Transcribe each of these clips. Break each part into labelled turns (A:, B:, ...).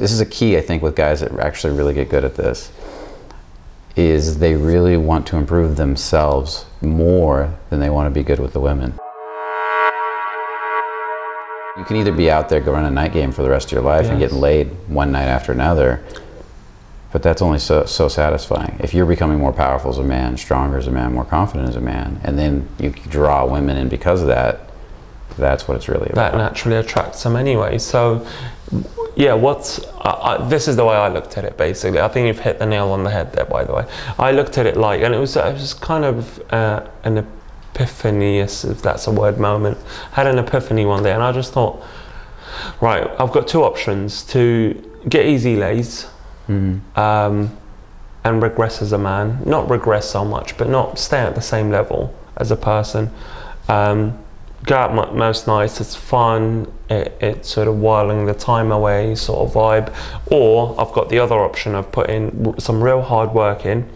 A: This is a key, I think, with guys that actually really get good at this. Is they really want to improve themselves more than they want to be good with the women. You can either be out there going a night game for the rest of your life yes. and getting laid one night after another, but that's only so, so satisfying. If you're becoming more powerful as a man, stronger as a man, more confident as a man, and then you draw women in because of that, that's what it's really about.
B: That naturally attracts them anyway. So, yeah, what's uh, I, this is the way I looked at it basically. I think you've hit the nail on the head there, by the way. I looked at it like, and it was, it was kind of uh, an epiphany, if that's a word, moment. I had an epiphany one day, and I just thought, right, I've got two options to get easy lays. Mm. Um, and regress as a man, not regress so much, but not stay at the same level as a person. Um, out most nights, it's fun, it, it's sort of whiling the time away sort of vibe. Or I've got the other option of putting some real hard work in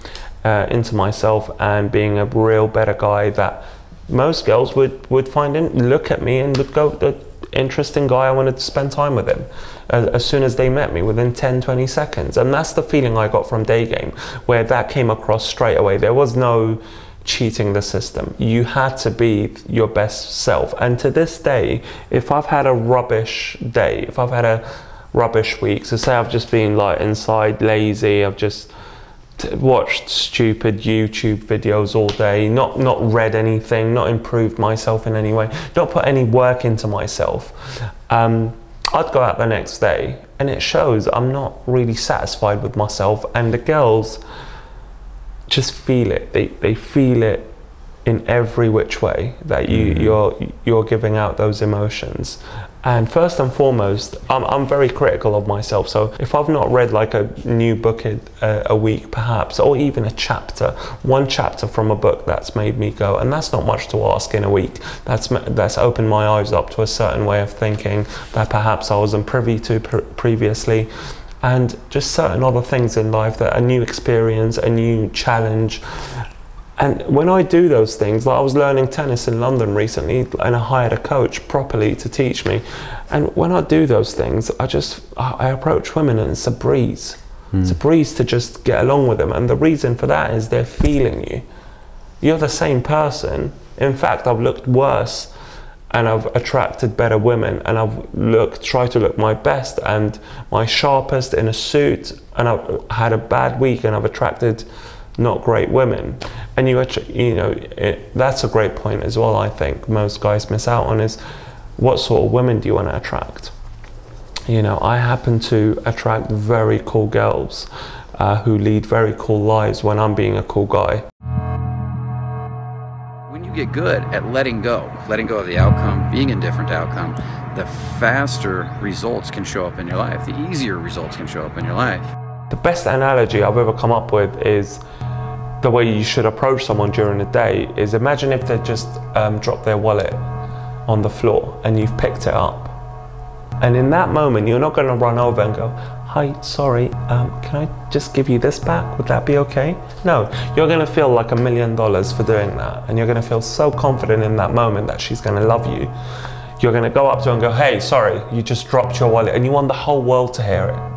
B: uh, into myself and being a real better guy that most girls would, would find in, look at me and would go, the interesting guy, I wanted to spend time with him. As, as soon as they met me, within 10, 20 seconds. And that's the feeling I got from Day Game, where that came across straight away. There was no, cheating the system. You had to be your best self. And to this day, if I've had a rubbish day, if I've had a rubbish week, so say I've just been like inside lazy, I've just watched stupid YouTube videos all day, not not read anything, not improved myself in any way, not put any work into myself. Um, I'd go out the next day and it shows I'm not really satisfied with myself and the girls just feel it. They, they feel it in every which way that you, mm. you're, you're giving out those emotions. And first and foremost, I'm, I'm very critical of myself. So if I've not read like a new book a, a week, perhaps, or even a chapter, one chapter from a book that's made me go, and that's not much to ask in a week. That's that's opened my eyes up to a certain way of thinking that perhaps I wasn't privy to previously and just certain other things in life that a new experience, a new challenge. And when I do those things, like I was learning tennis in London recently, and I hired a coach properly to teach me. And when I do those things, I just I approach women, and it's a breeze. Mm. It's a breeze to just get along with them. And the reason for that is they're feeling you. You're the same person. In fact, I've looked worse and I've attracted better women and I've looked tried to look my best and my sharpest in a suit and I've had a bad week and I've attracted not great women. And you you know it, that's a great point as well I think most guys miss out on is what sort of women do you want to attract? You know I happen to attract very cool girls uh, who lead very cool lives when I'm being a cool guy
A: get good at letting go, letting go of the outcome, being indifferent to outcome, the faster results can show up in your life, the easier results can show up in your life.
B: The best analogy I've ever come up with is the way you should approach someone during the day is imagine if they just um, dropped their wallet on the floor and you've picked it up. And in that moment, you're not going to run over and go, hi, sorry, um, can I just give you this back? Would that be okay? No, you're gonna feel like a million dollars for doing that. And you're gonna feel so confident in that moment that she's gonna love you. You're gonna go up to her and go, hey, sorry, you just dropped your wallet. And you want the whole world to hear it.